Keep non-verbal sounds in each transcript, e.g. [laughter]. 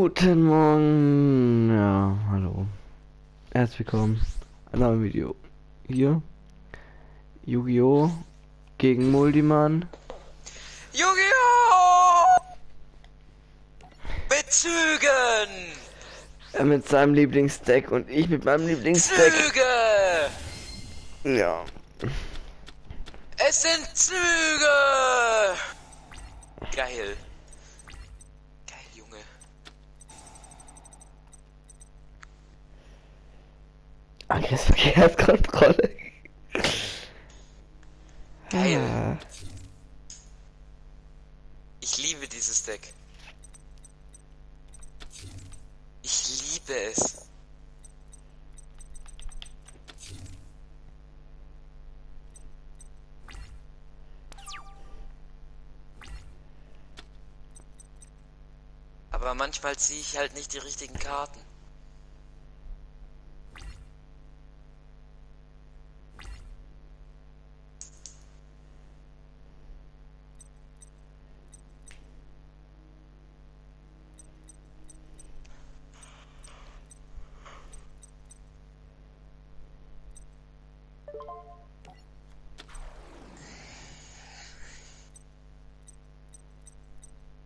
Guten Morgen. Ja, hallo. Herzlich willkommen. Ein neues Video. Hier. Yu-Gi-Oh! gegen Multiman. Yu-Gi-Oh! Mit Zügen! Er mit seinem Lieblingsdeck und ich mit meinem Lieblingsdeck. Züge! Ja. Es sind Züge! Geil. Geil, Junge. Angriffsverkehrskontrolle. Geil. Ah. Ich liebe dieses Deck. Ich liebe es. Aber manchmal ziehe ich halt nicht die richtigen Karten.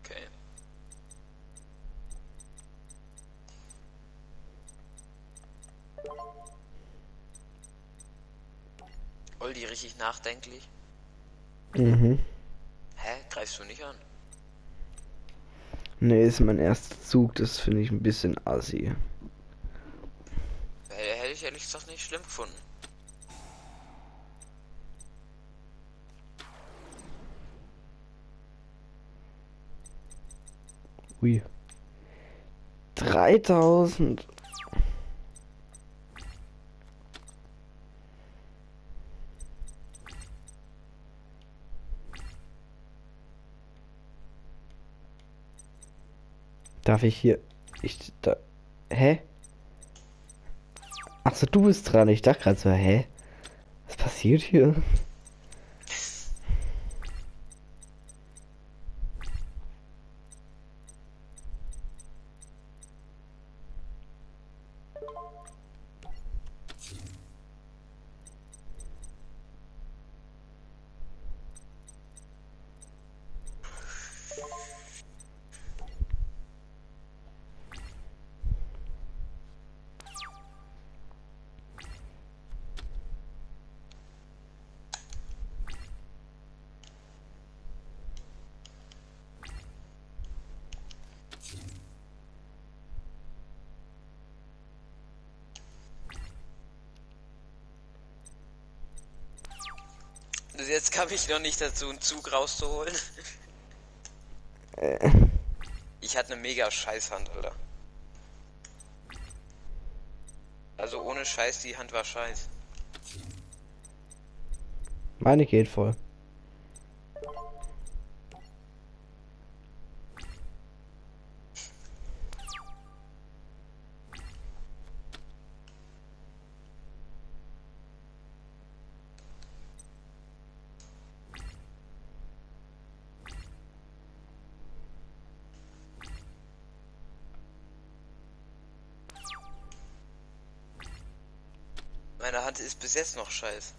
Okay. Oldi richtig nachdenklich. Mhm. Hä? Greifst du nicht an? Nee, ist mein erster Zug, das finde ich ein bisschen assi. Hätte ich ehrlich gesagt nicht schlimm gefunden. Ui. 3000. Darf ich hier. Ich. Da, hä? Achso, du bist dran. Ich dachte gerade so, hä? Was passiert hier? Also Jetzt kam ich noch nicht dazu, einen Zug rauszuholen. Äh, Ich hatte eine mega Scheißhand, Alter. Also ohne Scheiß, die Hand war scheiß. meine geht voll. Meine Hand ist bis jetzt noch scheiß.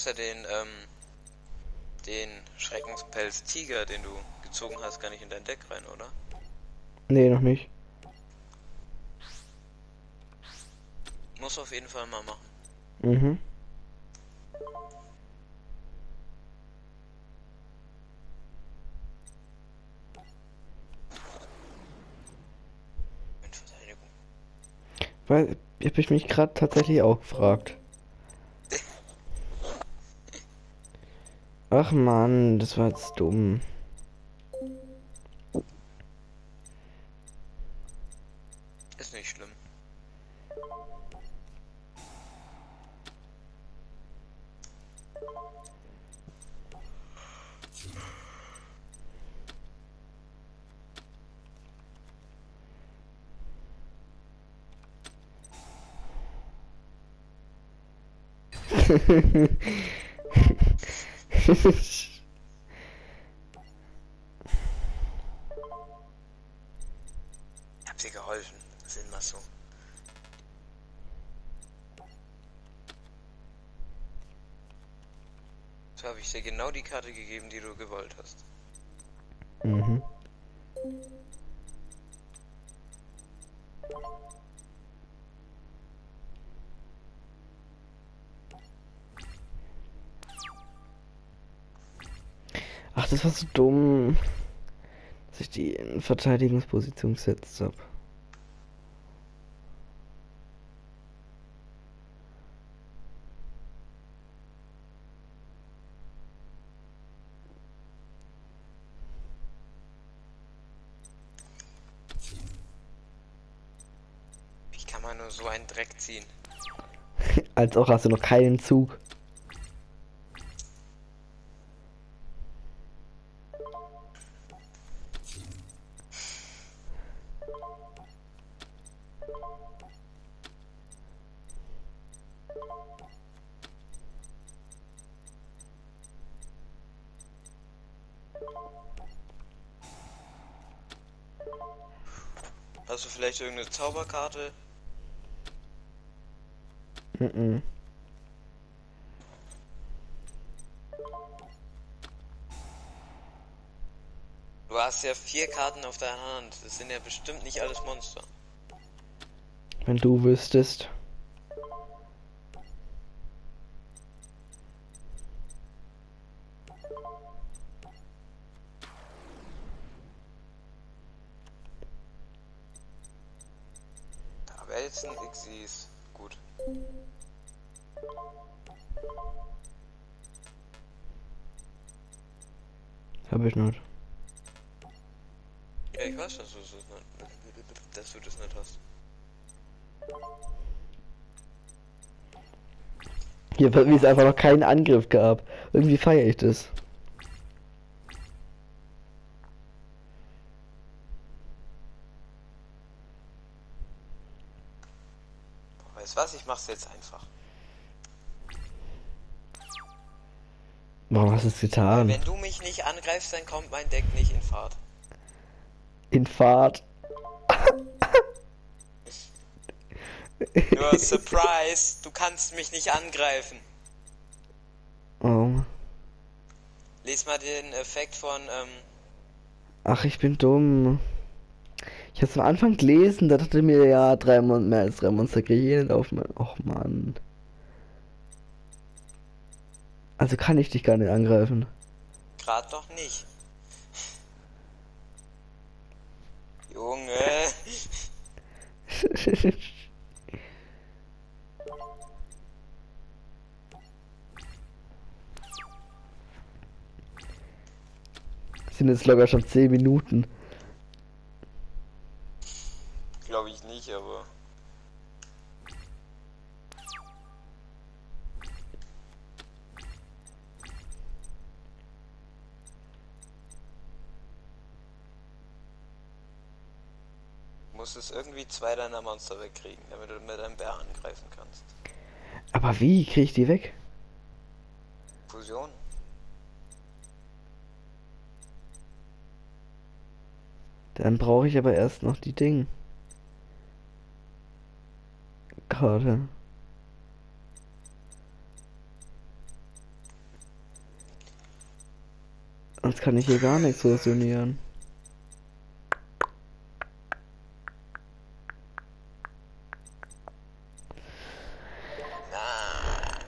Hast ja den, ähm, den Schreckenspelz Tiger, den du gezogen hast, gar nicht in dein Deck rein, oder? Nee, noch nicht. Muss auf jeden Fall mal machen. Mhm. Weil, hab ich mich gerade tatsächlich auch gefragt. Ach man, das war jetzt dumm. Ist nicht schlimm. [laughs] Ich hab dir geholfen, Sinn mal so. So habe ich dir genau die Karte gegeben, die du gewollt hast. Das war so dumm, dass ich die in Verteidigungsposition gesetzt habe. Wie kann man nur so einen Dreck ziehen? [laughs] Als auch hast du noch keinen Zug. Zauberkarte? Mhm. Du hast ja vier Karten auf deiner Hand. Das sind ja bestimmt nicht alles Monster. Wenn du wüsstest. Da wälzen, Xyz. Gut. Hab ich nicht. Ja, ich weiß, dass du, das nicht, dass du das nicht hast. Hier, wie es einfach noch keinen Angriff gab. Irgendwie feiere ich das. Weißt was? Ich mach's jetzt einfach. Warum hast du es getan? Wenn du mich nicht angreifst, dann kommt mein Deck nicht in Fahrt. In Fahrt. Nur Surprise, du kannst mich nicht angreifen. Oh. Lies mal den Effekt von, ähm, Ach, ich bin dumm. Ich hab's am Anfang gelesen, da dachte mir ja drei Mon mehr als drei Monster kriege ich eh nicht auf. mein- Och Mann. Also kann ich dich gar nicht angreifen. grad doch nicht. Junge. [laughs] Sind jetzt locker schon 10 Minuten. Glaube ich nicht, aber. Du musstest irgendwie zwei deiner Monster wegkriegen, damit du mit deinem Bär angreifen kannst. Aber wie kriege ich die weg? Fusion? Dann brauche ich aber erst noch die Ding. Karte. Sonst kann ich hier gar nichts fusionieren. Na,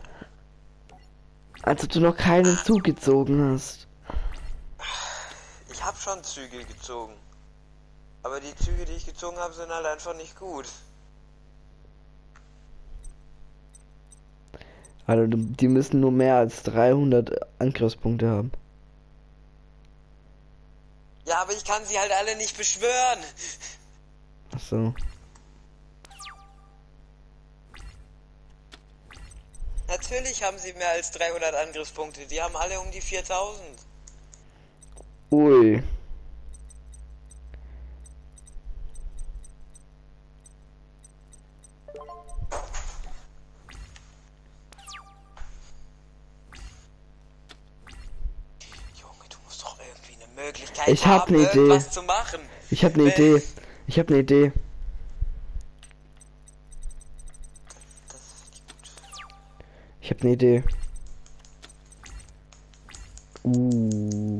Als ob du noch keinen Zug gezogen hast. ich habe schon Züge gezogen. Aber die Züge, die ich gezogen habe, sind halt einfach nicht gut. Also die müssen nur mehr als 300 Angriffspunkte haben. Ja, aber ich kann sie halt alle nicht beschwören. Ach so. Natürlich haben sie mehr als 300 Angriffspunkte. Die haben alle um die 4000. Ui. Möglichkeit Ich hab haben, ne Idee. irgendwas zu machen. Ich habe eine Äh, Idee. Ich habe eine Idee. Ich habe eine Idee. Uh.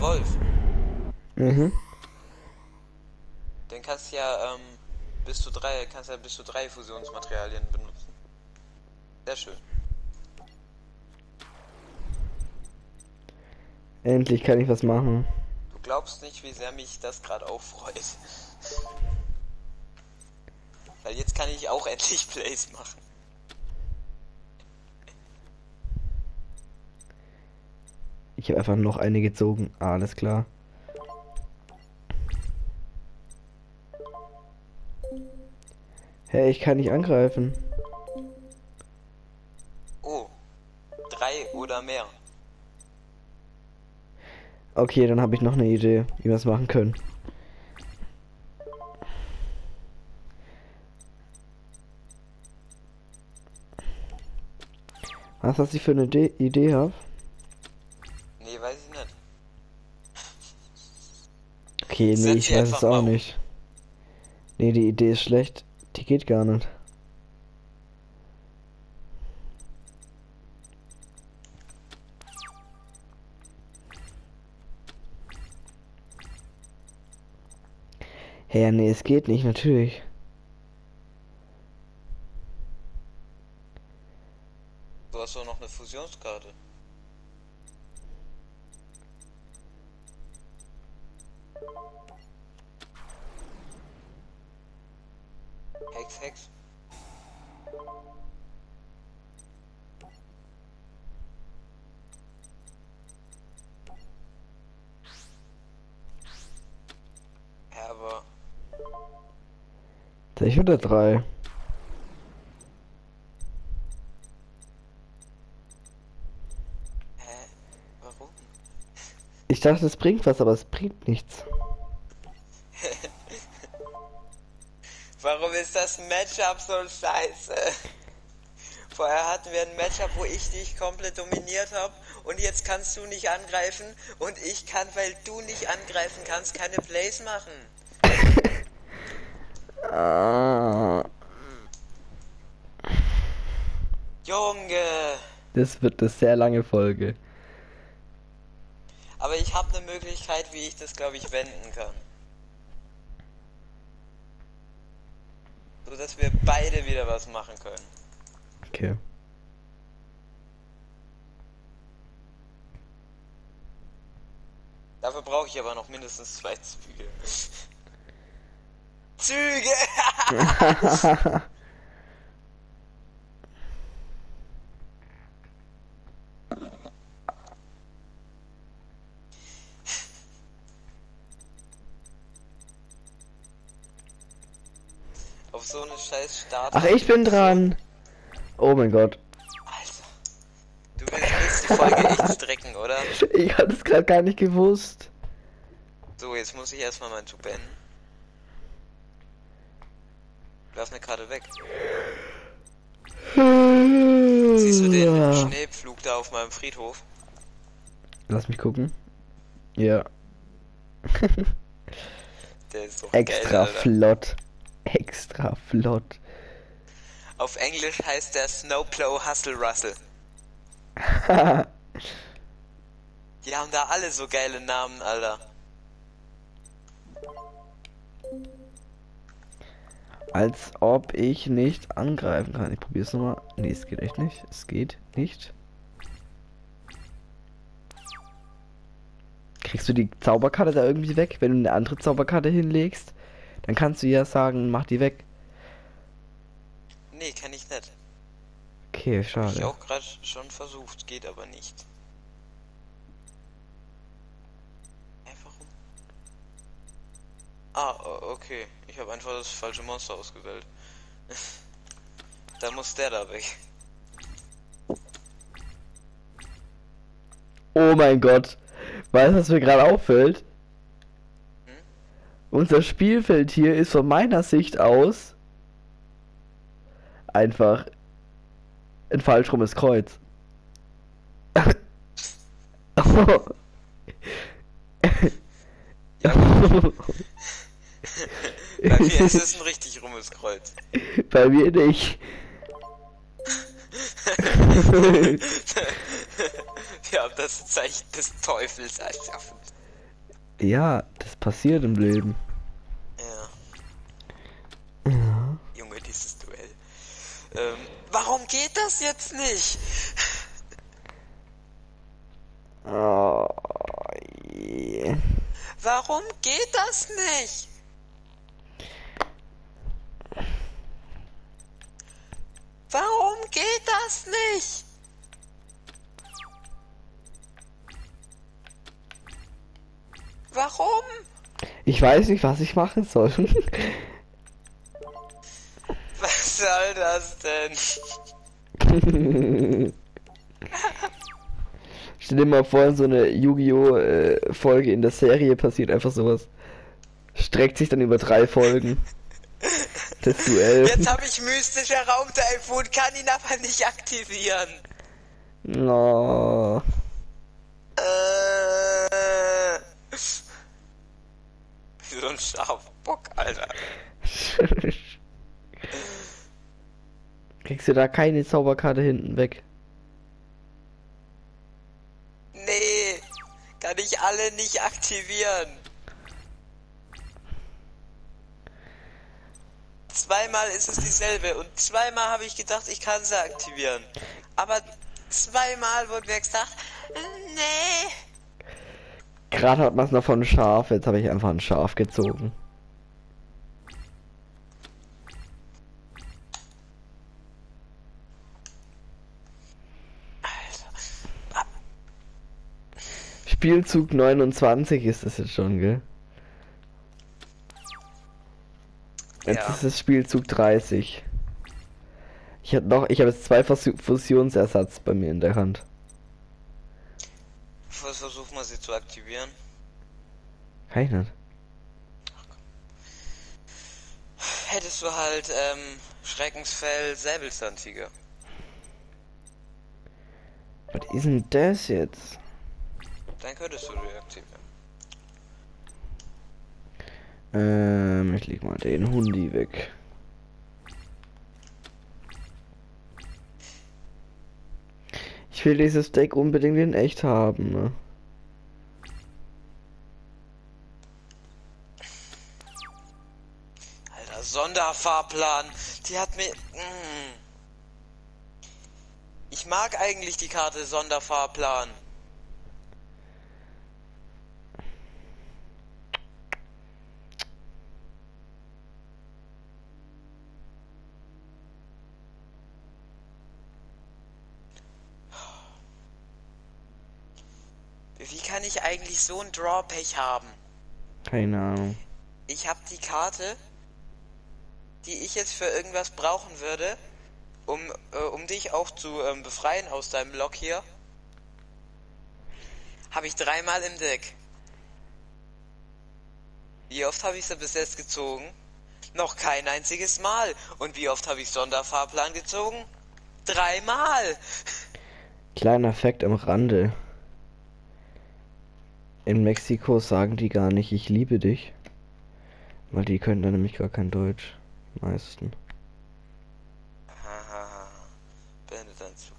Der Wolf. Mhm. Den kannst du ja ähm, bis zu drei, kannst ja bis zu drei Fusionsmaterialien benutzen. Sehr schön. Endlich kann ich was machen. Du glaubst nicht, wie sehr mich das gerade auch freut. [laughs] Weil jetzt kann ich auch [laughs] endlich Plays machen. Ich habe einfach noch eine gezogen. Alles klar. Hey, ich kann nicht angreifen. Oh. Drei oder mehr. Okay, dann habe ich noch eine Idee, wie wir es machen können. Was, was ich für eine Idee, Idee habe? Nee, weiß ich nicht. Okay, nee, ich weiß es auch nicht. Nee, die Idee ist schlecht. Die geht gar nicht. Hä, ja, nee, es geht nicht, natürlich. Du hast doch noch eine Fusionskarte. Hex, Hex. Herber. 6 oder 3? Ich dachte, es bringt was, aber es bringt nichts. [laughs] Warum ist das Matchup so scheiße? Vorher hatten wir ein Matchup, wo ich dich komplett dominiert habe und jetzt kannst du nicht angreifen und ich kann, weil du nicht angreifen kannst, keine Plays machen. Ah, [laughs] Junge! das wird eine sehr lange Folge. Aber ich habe eine Möglichkeit, wie ich das, glaube ich, wenden kann. So dass wir beide wieder was machen können. Okay. Dafür brauche ich aber noch mindestens zwei Züge. [laughs] Züge! [laughs] [laughs] so eine scheiß Start. Ach, ich bin dran. Oh mein Gott. Alter. Du willst, die Folge echt strecken, oder? [laughs] Ich hatte es gerade gar nicht gewusst. So, jetzt muss ich erstmal meinen Zug beenden. Lass mir gerade weg. Siehst du den Ja. Schneepflug da auf meinem Friedhof? Lass mich gucken. Ja. [laughs] Der ist doch Extra geil, flott. Extra flott. Auf Englisch heißt der Snowplow Hustle Russell. [laughs] Die haben da alle so geile Namen, Alter. Als ob ich nicht angreifen kann. Ich probier's nochmal. Nee, es geht echt nicht. Es geht nicht. Kriegst du die Zauberkarte da irgendwie weg? Wenn du eine andere Zauberkarte hinlegst, dann kannst du ja sagen, mach die weg. Nee, kann ich nicht. Okay, Hab ich schade. auch gerade schon versucht, geht aber nicht. Hä, warum? Ah, okay. Ich habe einfach das falsche Monster ausgewählt. [laughs] da muss der da weg. Oh mein Gott. Weißt du, was mir gerade auffällt? Unser Spielfeld hier ist von meiner Sicht aus einfach ein falsch rumes Kreuz. Bei mir ist es ein richtig rummes Kreuz. Bei mir nicht. [laughs] Wir haben das Zeichen des Teufels erschaffen. Ja, das passiert im Leben. Ja. Ja. Junge, dieses Duell. Ähm, warum geht das jetzt nicht? Oh, yeah. Warum geht das nicht? Warum geht das nicht? Warum? Ich weiß nicht, was ich machen soll. [laughs] Was soll das denn? [laughs] Stell dir mal vor, so eine Yu-Gi-Oh! äh, Folge in der Serie passiert einfach sowas. Streckt sich dann über drei Folgen. [laughs] Das Duell. Jetzt habe ich mystischer Raumtyphoon, kann ihn aber nicht aktivieren. Oh. Äh. Wie so ein Schafbock, Alter. [laughs] Kriegst du da keine Zauberkarte hinten weg? Nee, kann ich alle nicht aktivieren. Zweimal ist es dieselbe und zweimal habe ich gedacht, ich kann sie aktivieren. Aber zweimal wurde mir gesagt, nee. Gerade hat man es noch von Schaf, jetzt habe ich einfach ein Schaf gezogen. Spielzug 29 ist das jetzt schon, gell? Jetzt Ja. ist es Spielzug 30. Ich habe noch, ich habe jetzt zwei Fus Fusionsersatz bei mir in der Hand. Versuchen wir sie zu aktivieren? Kann ich nicht. Hättest du halt, ähm, Schreckensfell Säbelzahntiger. Was ist denn das jetzt? Dann könntest du deaktivieren. Ähm, ich leg mal den Hundi weg. Ich will dieses Deck unbedingt in echt haben, ne? Sonderfahrplan. Die hat mir. Mm. Ich mag eigentlich die Karte Sonderfahrplan. Wie kann ich eigentlich so ein Drawpech haben? Keine Ahnung. Ich habe die Karte, die ich jetzt für irgendwas brauchen würde, um, äh, um dich auch zu ähm, befreien aus deinem Block hier. Habe ich dreimal im Deck. Wie oft habe ich sie bis jetzt gezogen? Noch kein einziges Mal. Und wie oft habe ich Sonderfahrplan gezogen? Dreimal. Kleiner Fakt am Rande. In Mexiko sagen die gar nicht, ich liebe dich. Weil die können dann nämlich gar kein Deutsch. Meisten. Haha. Beende deinen Zug.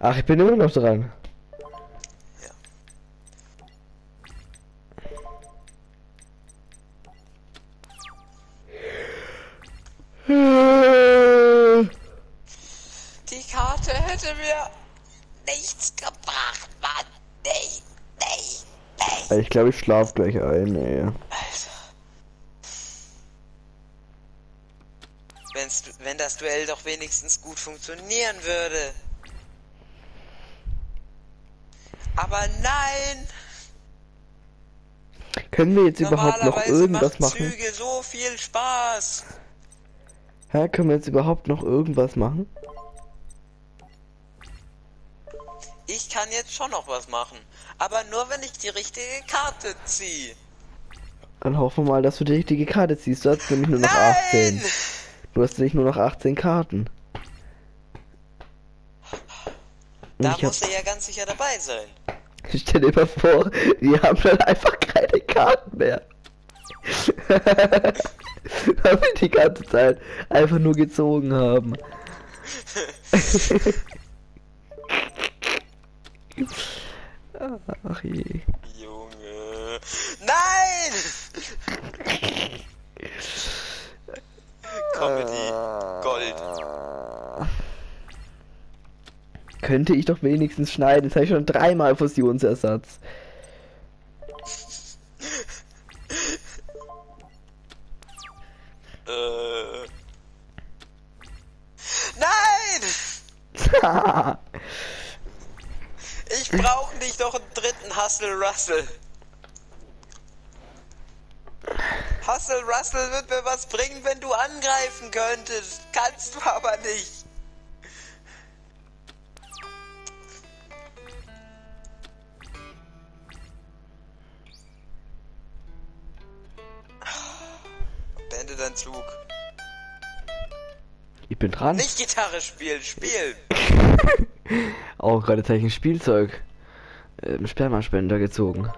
Ach, ich bin immer noch dran. Ja. Die Karte hätte mir nichts gebracht, Mann. Nee, nee, Ich glaube, ich schlaf gleich ein, ey. Wenn's, wenn das Duell doch wenigstens gut funktionieren würde. Aber nein! Können wir jetzt überhaupt noch irgendwas macht machen? Züge so viel Spaß. Hä, können wir jetzt überhaupt noch irgendwas machen? Ich kann jetzt schon noch was machen. Aber nur wenn ich die richtige Karte ziehe. Dann hoffen wir mal, dass du die richtige Karte ziehst. Du hast nämlich nur noch Nein! 18. Du hast nämlich nur noch 18 Karten. Und Da ich hab, muss er ja ganz sicher dabei sein. [laughs] stell dir mal vor, wir haben dann einfach keine Karten mehr. [laughs] Weil wir die ganze Zeit einfach nur gezogen haben. [laughs] Ach je. Junge. Nein! Comedy. Gold. Könnte ich doch wenigstens schneiden. Jetzt habe ich schon dreimal Fusionsersatz. Äh. Nein! [laughs] Ich brauche nicht noch einen dritten Hustle Russell. Hustle Russell wird mir was bringen, wenn du angreifen könntest. Kannst du aber nicht. Beende deinen Zug. ich bin dran. Nicht Gitarre spielen, spielen. [laughs] Oh, gerade ein Spielzeug. Ähm, Spermaspender gezogen.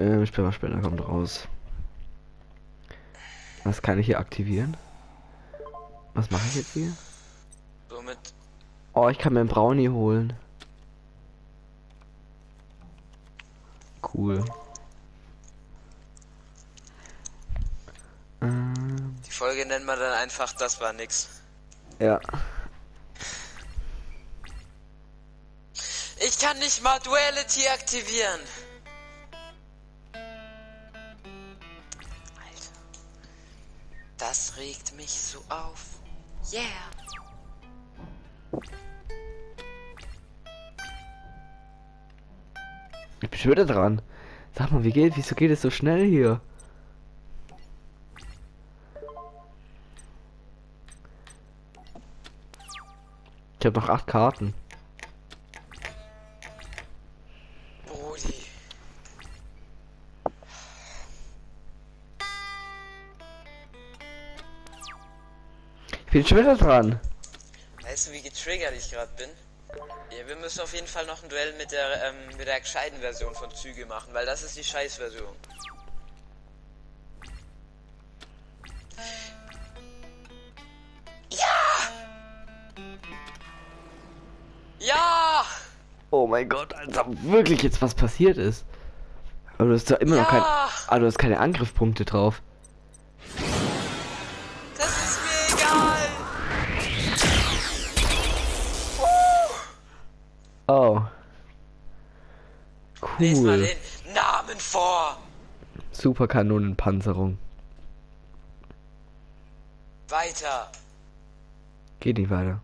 Ähm, Spermaspender kommt raus. Was kann ich hier aktivieren? Was mache ich jetzt hier? Somit Oh, ich kann mir einen Brownie holen. Cool. Ähm, Die Folge nennt man dann einfach, das war nix. ja. Ich kann nicht mal Duality aktivieren. Mich so auf. Yeah. Ich bin schon wieder dran. Sag mal, wie geht, wieso geht es so schnell hier? Ich habe noch acht Karten. Brudi. Schon wieder dran. Weißt du, wie getriggert ich gerade bin? Ja, wir müssen auf jeden Fall noch ein Duell mit der, ähm, mit der gescheiten Version von Züge machen, weil das ist die Scheißversion. Ja! Ja! Oh mein Gott, als ob wirklich jetzt was passiert ist. Aber du hast da immer noch kein. Ja! Ah, du hast keine Angriffspunkte drauf. Lies mal den Namen vor! Superkanonenpanzerung. Weiter! Geht nicht weiter.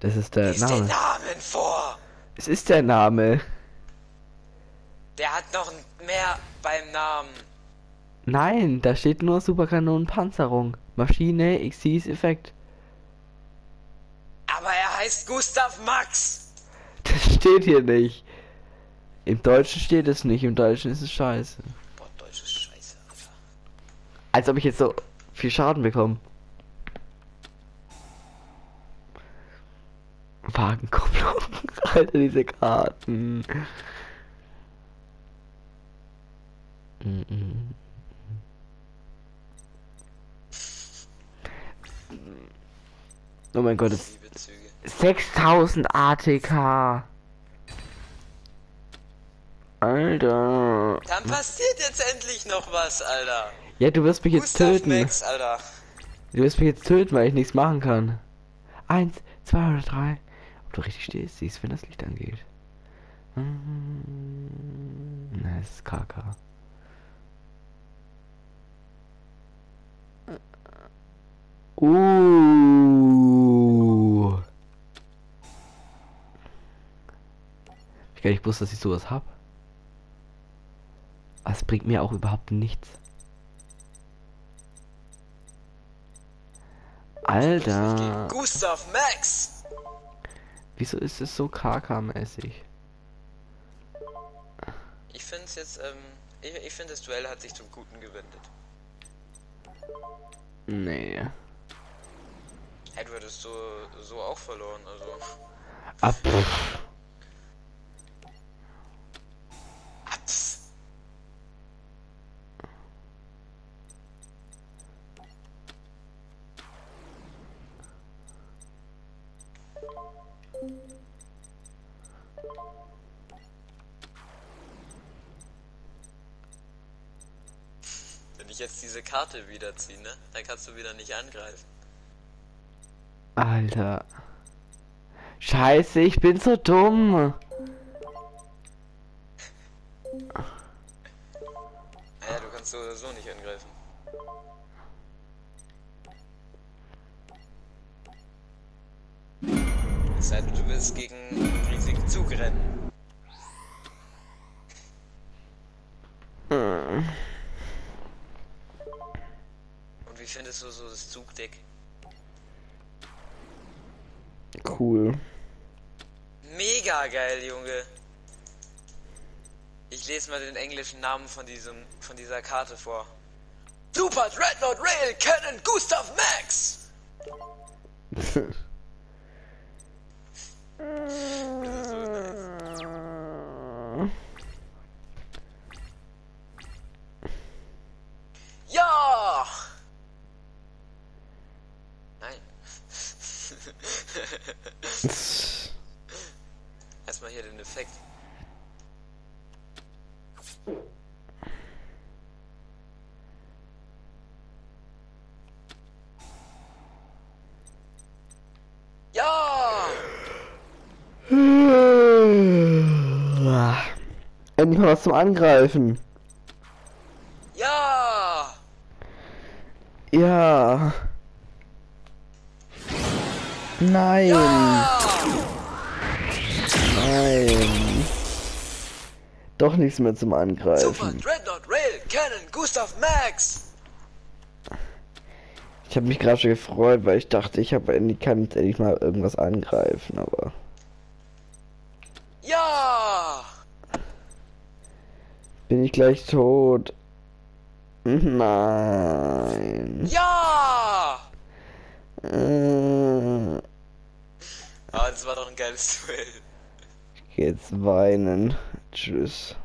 Das ist der Lies den Name. Namen vor! Es ist der Name. Der hat noch mehr beim Namen. Nein, da steht nur Superkanonenpanzerung. Maschine, Xyz Effekt. Aber er heißt Gustav Max! Das steht hier nicht. Im Deutschen steht es nicht, im Deutschen ist es scheiße. Boah, Deutsch ist scheiße, Alter. Als ob ich jetzt so viel Schaden bekomme. Wagenkupplung. [laughs] Alter, diese Karten. Oh mein Gott, Züge. 6000 ATK. Alter. Dann passiert jetzt endlich noch was, Alter. Ja, du wirst mich jetzt Gustav töten. Max, Alter. Du wirst mich jetzt töten, weil ich nichts machen kann. Eins, zwei oder drei. Ob du richtig stehst, siehst, wenn das Licht angeht. Hm, Na, es ist KK. Uh. Gar nicht wusste, dass ich sowas hab. Aber es bringt mir auch überhaupt nichts. Alter. Gustav Max! Wieso ist es so KK-mäßig? Ich finde es jetzt, ähm, ich, ich finde das Duell hat sich zum Guten gewendet. Nee. Du hättest so, so auch verloren, also. Ab. Karte wiederziehe, ne, dann kannst du wieder nicht angreifen. Alter. Scheiße, ich bin so dumm. Wie findest du so das Zugdeck? Cool. Mega geil, Junge. Ich lese mal den englischen Namen von diesem von dieser Karte vor. Super Dreadnought Rail Cannon Gustav Max. [laughs] [laughs] Das ist so nice. Ja! Nein. Erstmal hier den Effekt. Ja! Endlich mal was zum Angreifen. Ja! Ja. Nein. Nein. Doch nichts mehr zum Super Angreifen. Dreadnought Rail Cannon Gustav Max! Ich habe mich gerade schon gefreut, weil ich dachte, ich habe endlich kann jetzt endlich mal irgendwas angreifen, aber Ja! bin ich gleich tot? Nein. Ja! Äh, das war doch ein geiles Duell. Jetzt weinen. Tschüss.